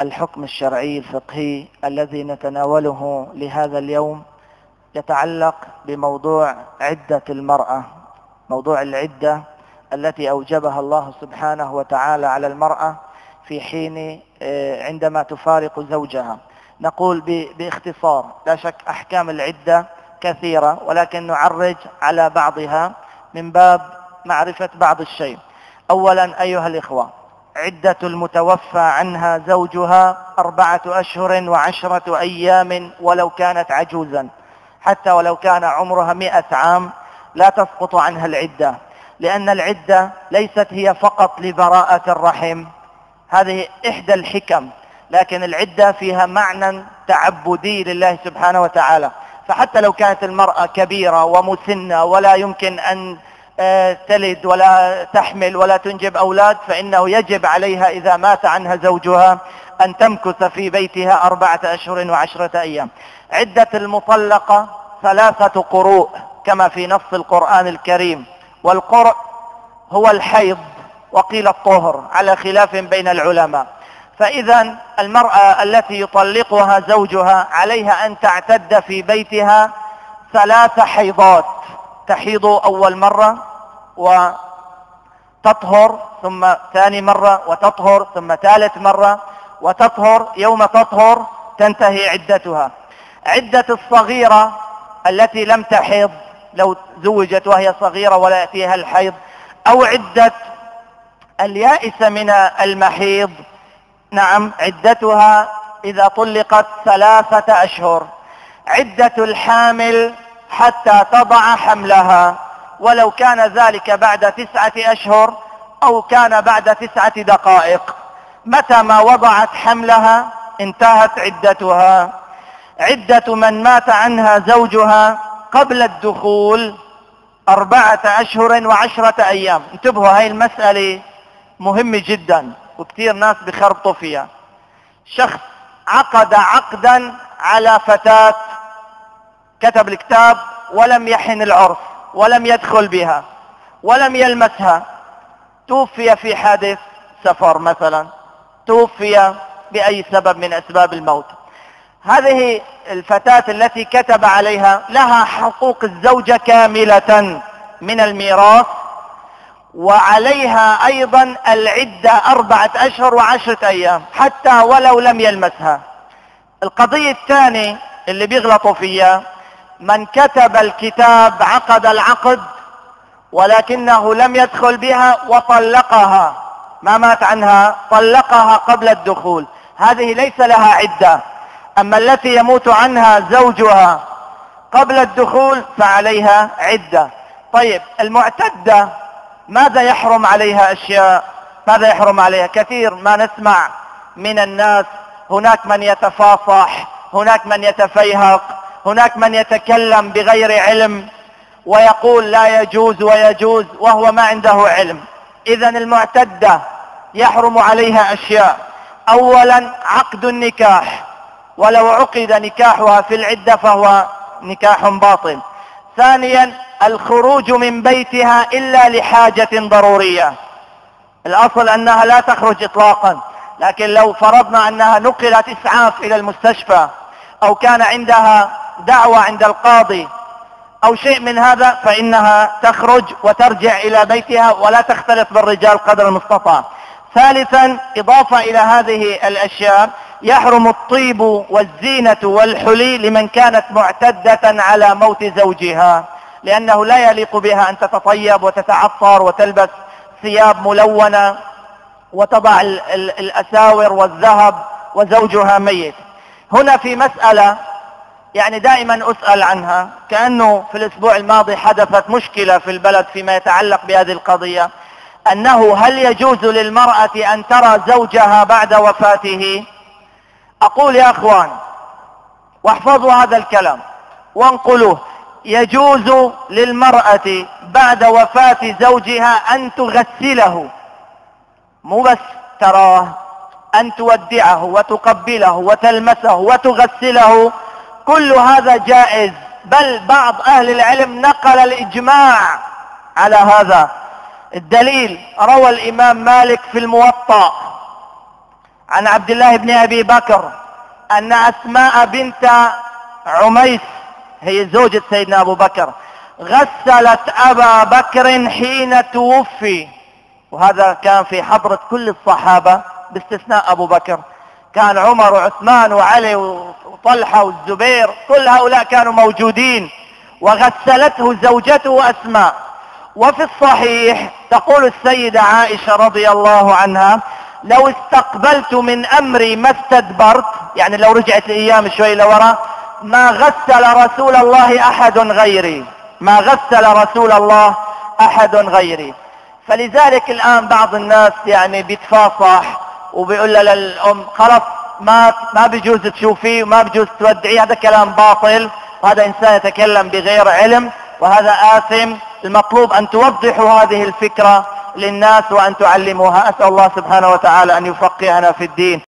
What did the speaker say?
الحكم الشرعي الفقهي الذي نتناوله لهذا اليوم يتعلق بموضوع عدة المرأة موضوع العدة التي أوجبها الله سبحانه وتعالى على المرأة في حين آه، عندما تفارق زوجها. نقول باختصار لا شك أحكام العدة كثيرة ولكن نعرج على بعضها من باب معرفة بعض الشيء. أولا أيها الإخوة عدة المتوفى عنها زوجها أربعة أشهر وعشرة أيام ولو كانت عجوزا. حتى ولو كان عمرها مئة عام لا تسقط عنها العدة لأن العدة ليست هي فقط لبراءة الرحم. هذه إحدى الحكم لكن العدة فيها معنى تعبدي لله سبحانه وتعالى. فحتى لو كانت المرأة كبيرة ومسنة ولا يمكن أن تلد ولا تحمل ولا تنجب أولاد فإنه يجب عليها إذا مات عنها زوجها أن تمكث في بيتها أربعة أشهر وعشرة أيام. عدة المطلقة ثلاثة قروء كما في نص القرآن الكريم. والقرء هو الحيض وقيل الطهر على خلاف بين العلماء. فإذا المرأة التي يطلقها زوجها عليها أن تعتد في بيتها ثلاث حيضات. تحيض أول مرة وتطهر ثم ثاني مرة وتطهر ثم ثالث مرة وتطهر يوم تطهر تنتهي عدتها. عدة الصغيرة التي لم تحض لو زوجت وهي صغيرة ولا يأتيها الحيض أو عدة اليائس من المحيض. نعم عدتها إذا طلقت ثلاثة أشهر. عدة الحامل حتى تضع حملها. ولو كان ذلك بعد تسعة أشهر أو كان بعد تسعة دقائق. متى ما وضعت حملها؟ انتهت عدتها. عدة من مات عنها زوجها قبل الدخول أربعة أشهر وعشرة أيام. انتبهوا هاي المسألة مهمة جدا وكثير ناس بخربطوا فيها. شخص عقد عقدا على فتاة كتب الكتاب ولم يحن العرس ولم يدخل بها ولم يلمسها. توفي في حادث سفر مثلا توفي بأي سبب من أسباب الموت. هذه الفتاة التي كتب عليها لها حقوق الزوجة كاملة من الميراث وعليها أيضا العدة أربعة أشهر وعشرة أيام حتى ولو لم يلمسها. القضية الثانية اللي بيغلطوا فيها من كتب الكتاب عقد العقد ولكنه لم يدخل بها وطلقها. ما مات عنها؟ طلقها قبل الدخول. هذه ليس لها عدة. أما التي يموت عنها زوجها قبل الدخول فعليها عدة. طيب المعتدة ماذا يحرم عليها أشياء؟ ماذا يحرم عليها؟ كثير ما نسمع من الناس. هناك من يتفاصح هناك من يتفيهق هناك من يتكلم بغير علم ويقول لا يجوز ويجوز وهو ما عنده علم. اذا المعتدة يحرم عليها أشياء. اولا عقد النكاح. ولو عقد نكاحها في العدة فهو نكاح باطل. ثانيا الخروج من بيتها إلا لحاجة ضرورية. الأصل أنها لا تخرج اطلاقا. لكن لو فرضنا أنها نقلت اسعاف إلى المستشفى أو كان عندها دعوة عند القاضي أو شيء من هذا فإنها تخرج وترجع إلى بيتها ولا تختلط بالرجال قدر المستطاع. ثالثا إضافة إلى هذه الأشياء يحرم الطيب والزينة والحلي لمن كانت معتدة على موت زوجها لأنه لا يليق بها أن تتطيب وتتعطر وتلبس ثياب ملونة وتضع الأساور والذهب وزوجها ميت. هنا في مسألة يعني دائما أسأل عنها. كأنه في الأسبوع الماضي حدثت مشكلة في البلد فيما يتعلق بهذه القضية. أنه هل يجوز للمرأة أن ترى زوجها بعد وفاته؟ أقول يا أخوان واحفظوا هذا الكلام وانقلوه. يجوز للمرأة بعد وفاة زوجها أن تغسله. مو بس تراه أن تودعه وتقبله وتلمسه وتغسله. كل هذا جائز بل بعض أهل العلم نقل الإجماع على هذا. الدليل روى الإمام مالك في الموطأ عن عبد الله بن أبي بكر أن أسماء بنت عميس هي زوجة سيدنا أبو بكر غسلت أبا بكر حين توفي. وهذا كان في حضرة كل الصحابة باستثناء أبو بكر. كان عمر وعثمان وعلي وطلحة والزبير كل هؤلاء كانوا موجودين. وغسلته زوجته أسماء. وفي الصحيح تقول السيدة عائشة رضي الله عنها لو استقبلت من أمري ما استدبرت يعني لو رجعت الأيام شوي لورا ما غسل رسول الله أحد غيري. ما غسل رسول الله أحد غيري. فلذلك الآن بعض الناس يعني بيتفاصح وبيقول للأم خلاص ما ما بيجوز تشوفيه وما بيجوز تودعيه هذا كلام باطل وهذا إنسان يتكلم بغير علم وهذا آثم المطلوب أن توضحوا هذه الفكرة للناس وأن تعلموها. أسأل الله سبحانه وتعالى أن يفقهنا في الدين.